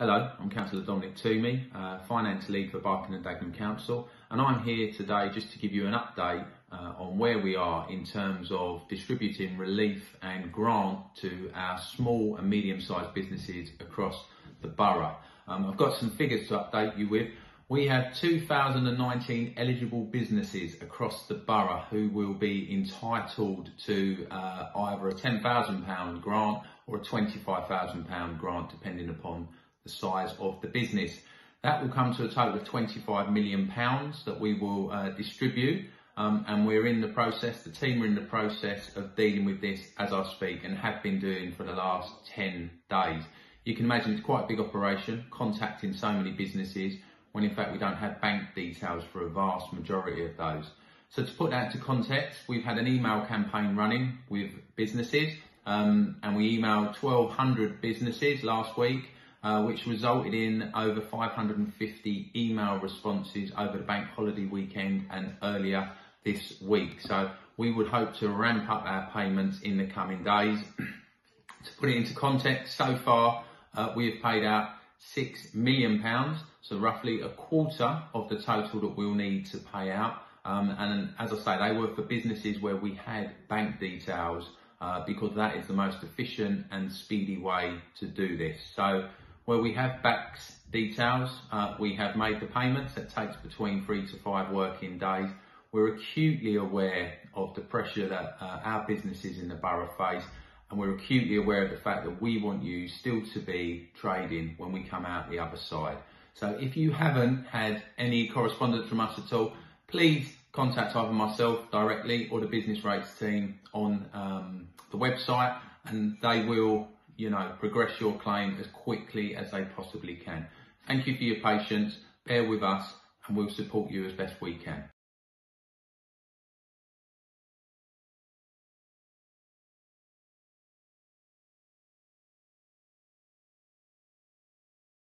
Hello, I'm Councillor Dominic Twomey, uh, Finance Lead for Barking and Dagenham Council, and I'm here today just to give you an update uh, on where we are in terms of distributing relief and grant to our small and medium-sized businesses across the borough. Um, I've got some figures to update you with. We have 2019 eligible businesses across the borough who will be entitled to uh, either a £10,000 grant or a £25,000 grant depending upon the size of the business. That will come to a total of 25 million pounds that we will uh, distribute. Um, and we're in the process, the team are in the process of dealing with this as I speak and have been doing for the last 10 days. You can imagine it's quite a big operation, contacting so many businesses when in fact we don't have bank details for a vast majority of those. So to put that into context, we've had an email campaign running with businesses um, and we emailed 1200 businesses last week uh, which resulted in over 550 email responses over the bank holiday weekend and earlier this week. So we would hope to ramp up our payments in the coming days. to put it into context, so far uh, we have paid out six million pounds, so roughly a quarter of the total that we'll need to pay out. Um, and as I say, they were for businesses where we had bank details uh, because that is the most efficient and speedy way to do this. So where we have BACS details, uh, we have made the payments. That takes between three to five working days. We're acutely aware of the pressure that uh, our businesses in the borough face, and we're acutely aware of the fact that we want you still to be trading when we come out the other side. So if you haven't had any correspondence from us at all, please contact either myself directly or the business rates team on um, the website, and they will you know, progress your claim as quickly as they possibly can. Thank you for your patience. Bear with us and we'll support you as best we can.